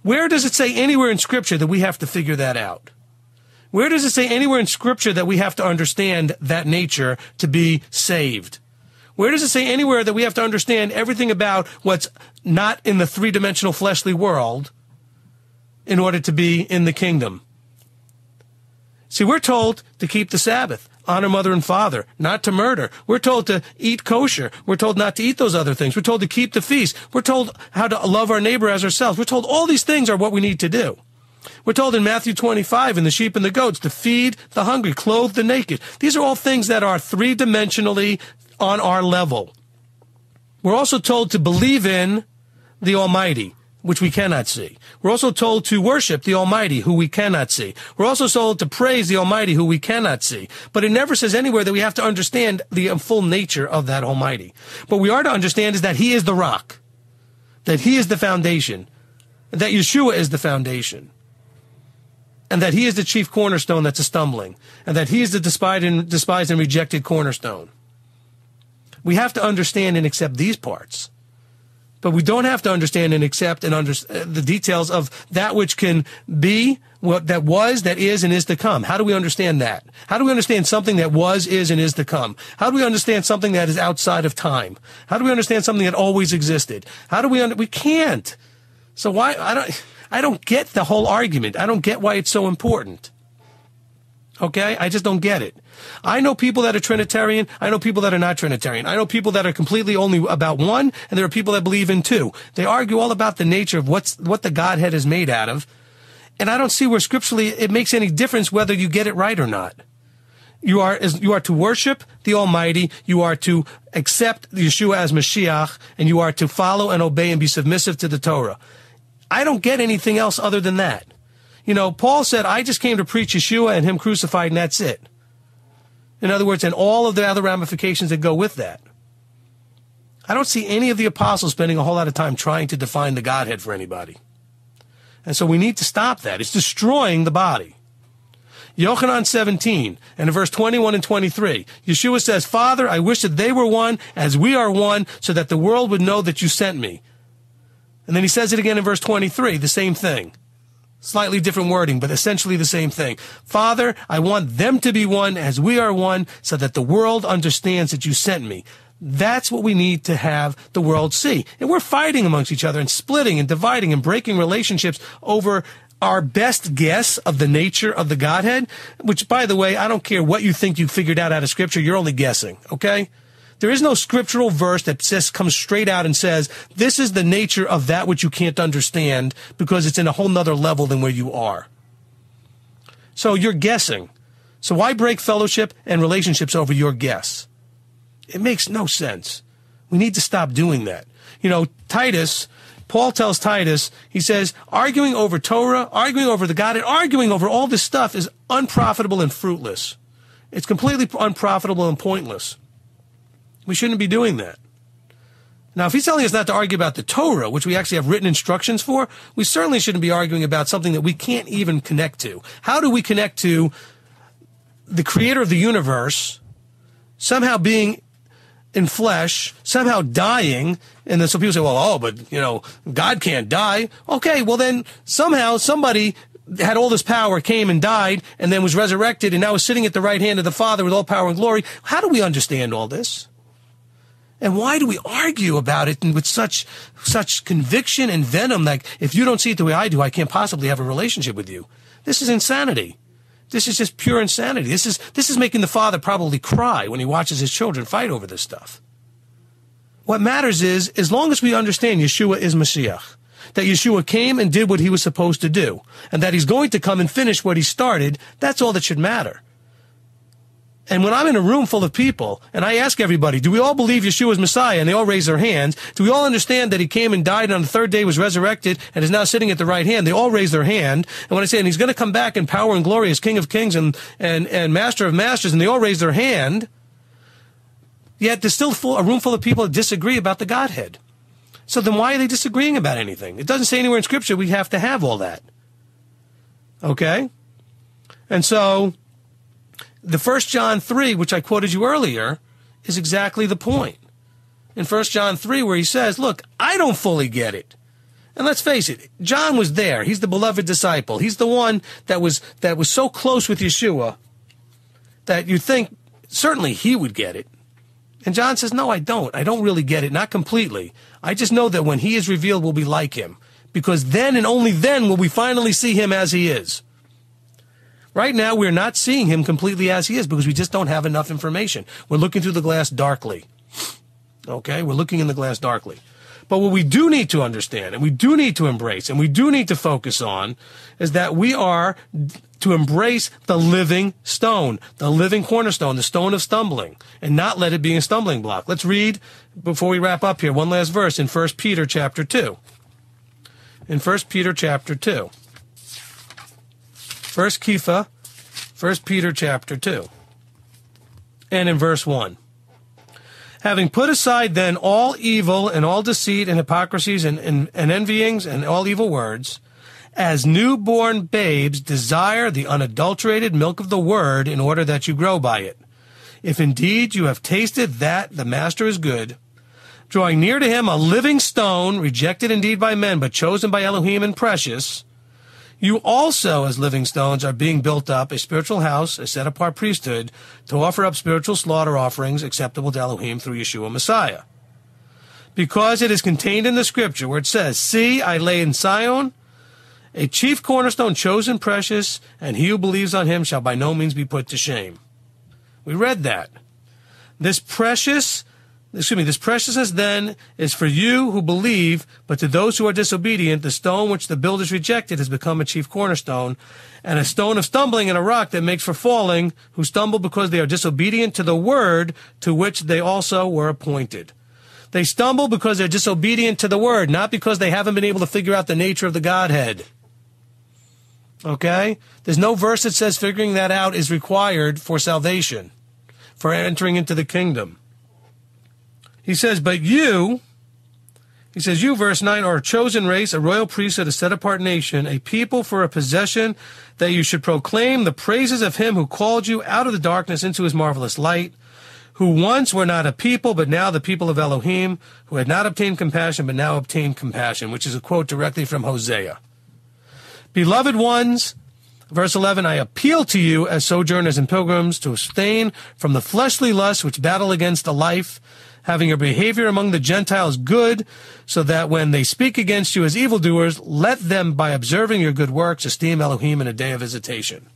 Where does it say anywhere in Scripture that we have to figure that out? Where does it say anywhere in Scripture that we have to understand that nature to be saved? Where does it say anywhere that we have to understand everything about what's not in the three dimensional fleshly world in order to be in the kingdom? See, we're told to keep the Sabbath, honor mother and father, not to murder. We're told to eat kosher. We're told not to eat those other things. We're told to keep the feast. We're told how to love our neighbor as ourselves. We're told all these things are what we need to do. We're told in Matthew 25 in the sheep and the goats to feed the hungry, clothe the naked. These are all things that are three dimensionally on our level. We're also told to believe in the Almighty which we cannot see. We're also told to worship the Almighty, who we cannot see. We're also told to praise the Almighty, who we cannot see. But it never says anywhere that we have to understand the full nature of that Almighty. What we are to understand is that He is the rock, that He is the foundation, that Yeshua is the foundation, and that He is the chief cornerstone that's a stumbling, and that He is the despised and, despised and rejected cornerstone. We have to understand and accept these parts but we don't have to understand and accept and under uh, the details of that which can be what that was, that is, and is to come. How do we understand that? How do we understand something that was, is, and is to come? How do we understand something that is outside of time? How do we understand something that always existed? How do we? Un- we can't. So why? I don't. I don't get the whole argument. I don't get why it's so important. Okay? I just don't get it. I know people that are Trinitarian. I know people that are not Trinitarian. I know people that are completely only about one, and there are people that believe in two. They argue all about the nature of what's, what the Godhead is made out of. And I don't see where scripturally it makes any difference whether you get it right or not. You are, you are to worship the Almighty. You are to accept Yeshua as Mashiach, and you are to follow and obey and be submissive to the Torah. I don't get anything else other than that. You know, Paul said, I just came to preach Yeshua and Him crucified, and that's it. In other words, and all of the other ramifications that go with that. I don't see any of the apostles spending a whole lot of time trying to define the Godhead for anybody. And so we need to stop that. It's destroying the body. Yochanan 17 and in verse 21 and 23, Yeshua says, Father, I wish that they were one as we are one so that the world would know that you sent me. And then he says it again in verse 23, the same thing. Slightly different wording, but essentially the same thing. Father, I want them to be one as we are one so that the world understands that you sent me. That's what we need to have the world see. And we're fighting amongst each other and splitting and dividing and breaking relationships over our best guess of the nature of the Godhead, which by the way, I don't care what you think you figured out out of scripture, you're only guessing, okay? There is no scriptural verse that says, comes straight out and says, this is the nature of that which you can't understand because it's in a whole nother level than where you are. So you're guessing. So why break fellowship and relationships over your guess? It makes no sense. We need to stop doing that. You know, Titus, Paul tells Titus, he says, arguing over Torah, arguing over the God, Godhead, arguing over all this stuff is unprofitable and fruitless. It's completely unprofitable and pointless. We shouldn't be doing that. Now, if he's telling us not to argue about the Torah, which we actually have written instructions for, we certainly shouldn't be arguing about something that we can't even connect to. How do we connect to the creator of the universe somehow being in flesh, somehow dying, and then some people say, well, oh, but, you know, God can't die. Okay, well then somehow somebody had all this power, came and died, and then was resurrected, and now is sitting at the right hand of the Father with all power and glory. How do we understand all this? And why do we argue about it with such, such conviction and venom? Like, if you don't see it the way I do, I can't possibly have a relationship with you. This is insanity. This is just pure insanity. This is, this is making the father probably cry when he watches his children fight over this stuff. What matters is, as long as we understand Yeshua is Mashiach, that Yeshua came and did what he was supposed to do, and that he's going to come and finish what he started, that's all that should matter. And when I'm in a room full of people and I ask everybody, do we all believe Yeshua is Messiah? And they all raise their hands. Do we all understand that he came and died and on the third day was resurrected and is now sitting at the right hand? They all raise their hand. And when I say, and he's going to come back in power and glory as King of Kings and, and, and Master of Masters, and they all raise their hand, yet there's still full, a room full of people that disagree about the Godhead. So then why are they disagreeing about anything? It doesn't say anywhere in Scripture we have to have all that. Okay? And so, the first John 3, which I quoted you earlier, is exactly the point. In First John 3, where he says, Look, I don't fully get it. And let's face it, John was there. He's the beloved disciple. He's the one that was that was so close with Yeshua that you think certainly he would get it. And John says, No, I don't. I don't really get it, not completely. I just know that when he is revealed, we'll be like him. Because then and only then will we finally see him as he is. Right now, we're not seeing him completely as he is because we just don't have enough information. We're looking through the glass darkly. Okay? We're looking in the glass darkly. But what we do need to understand and we do need to embrace and we do need to focus on is that we are to embrace the living stone, the living cornerstone, the stone of stumbling, and not let it be a stumbling block. Let's read before we wrap up here one last verse in 1 Peter chapter 2. In 1 Peter chapter 2. First Kepha, First Peter chapter 2. And in verse 1. Having put aside then all evil and all deceit and hypocrisies and, and, and envyings and all evil words, as newborn babes desire the unadulterated milk of the word in order that you grow by it. If indeed you have tasted that the master is good, drawing near to him a living stone, rejected indeed by men, but chosen by Elohim and precious, you also, as living stones, are being built up a spiritual house, a set apart priesthood, to offer up spiritual slaughter offerings acceptable to Elohim through Yeshua Messiah. Because it is contained in the scripture where it says, See, I lay in Zion a chief cornerstone chosen precious, and he who believes on him shall by no means be put to shame. We read that. This precious excuse me, this preciousness then is for you who believe, but to those who are disobedient, the stone which the builders rejected has become a chief cornerstone, and a stone of stumbling and a rock that makes for falling, who stumble because they are disobedient to the word to which they also were appointed. They stumble because they're disobedient to the word, not because they haven't been able to figure out the nature of the Godhead. Okay? There's no verse that says figuring that out is required for salvation, for entering into the kingdom. He says, But you, he says, You, verse 9, are a chosen race, a royal priesthood, a set apart nation, a people for a possession, that you should proclaim the praises of him who called you out of the darkness into his marvelous light, who once were not a people, but now the people of Elohim, who had not obtained compassion, but now obtained compassion, which is a quote directly from Hosea. Beloved ones, Verse 11, I appeal to you as sojourners and pilgrims to abstain from the fleshly lusts which battle against the life, having your behavior among the Gentiles good, so that when they speak against you as evildoers, let them, by observing your good works, esteem Elohim in a day of visitation.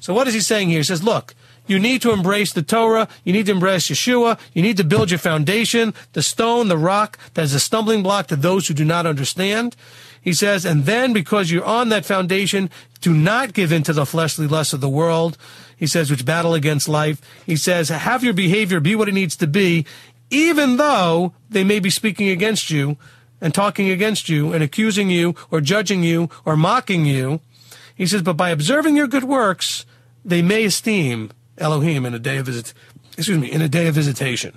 So what is he saying here? He says, look, you need to embrace the Torah. You need to embrace Yeshua. You need to build your foundation, the stone, the rock that is a stumbling block to those who do not understand. He says, and then because you're on that foundation, do not give in to the fleshly lusts of the world. He says, which battle against life. He says, have your behavior be what it needs to be, even though they may be speaking against you and talking against you and accusing you or judging you or mocking you. He says, but by observing your good works, they may esteem Elohim in a day of visit, excuse me, in a day of visitation.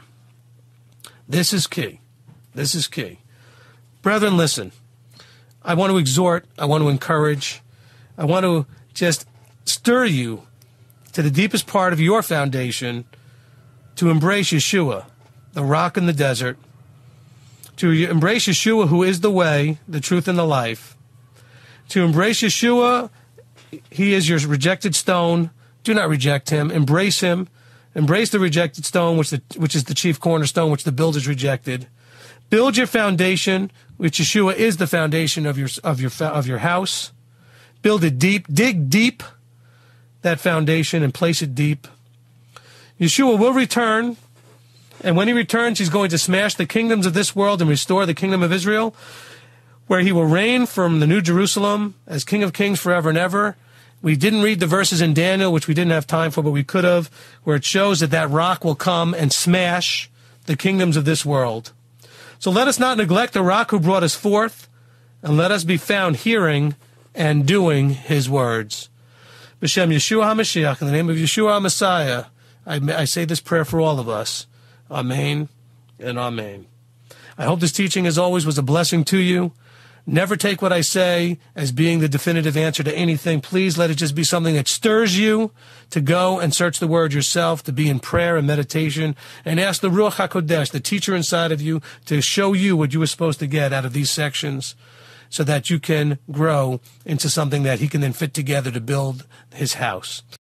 This is key. This is key. Brethren, listen. I want to exhort, I want to encourage, I want to just stir you to the deepest part of your foundation to embrace Yeshua, the rock in the desert, to embrace Yeshua, who is the way, the truth, and the life, to embrace Yeshua, he is your rejected stone. Do not reject him. Embrace him. Embrace the rejected stone, which, the, which is the chief cornerstone, which the builders rejected. Build your foundation, which Yeshua is the foundation of your of your of your house. Build it deep, dig deep that foundation and place it deep. Yeshua will return, and when he returns, he's going to smash the kingdoms of this world and restore the kingdom of Israel, where he will reign from the New Jerusalem as King of Kings forever and ever. We didn't read the verses in Daniel, which we didn't have time for, but we could have, where it shows that that rock will come and smash the kingdoms of this world. So let us not neglect the rock who brought us forth, and let us be found hearing and doing his words. B'Shem Yeshua HaMashiach, in the name of Yeshua Messiah, I, I say this prayer for all of us. Amen and Amen. I hope this teaching, as always, was a blessing to you. Never take what I say as being the definitive answer to anything. Please let it just be something that stirs you to go and search the word yourself, to be in prayer and meditation, and ask the Ruach HaKodesh, the teacher inside of you, to show you what you were supposed to get out of these sections so that you can grow into something that he can then fit together to build his house.